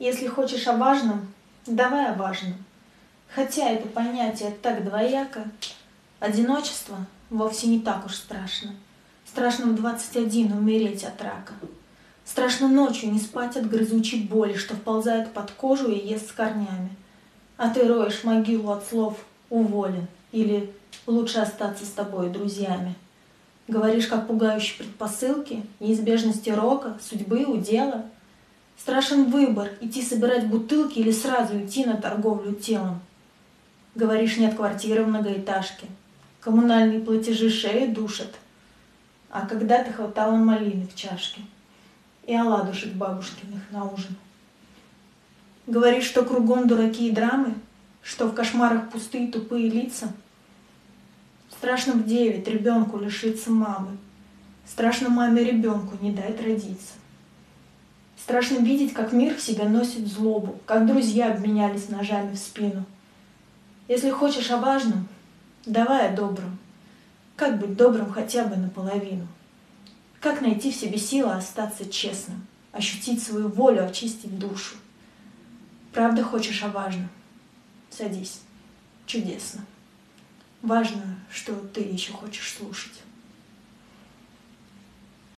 Если хочешь о важном, давай о важном. Хотя это понятие так двояко, одиночество вовсе не так уж страшно. Страшно в 21 умереть от рака. Страшно ночью не спать от грызучей боли, что вползает под кожу и ест с корнями. А ты роешь могилу от слов «уволен» или «лучше остаться с тобой друзьями». Говоришь, как пугающие предпосылки, неизбежности рока, судьбы, удела — Страшен выбор, идти собирать бутылки или сразу идти на торговлю телом. Говоришь, нет квартиры в многоэтажке. Коммунальные платежи шеи душат. А когда-то хватало малины в чашке и оладушек бабушкиных на ужин. Говоришь, что кругом дураки и драмы, что в кошмарах пустые тупые лица. Страшно в девять ребенку лишиться мамы. Страшно маме ребенку не дать родиться. Страшно видеть, как мир в себе носит злобу, как друзья обменялись ножами в спину. Если хочешь о важном, давай о добром. Как быть добрым хотя бы наполовину? Как найти в себе силы остаться честным, ощутить свою волю, очистить душу? Правда хочешь о важном? Садись. Чудесно. Важно, что ты еще хочешь слушать.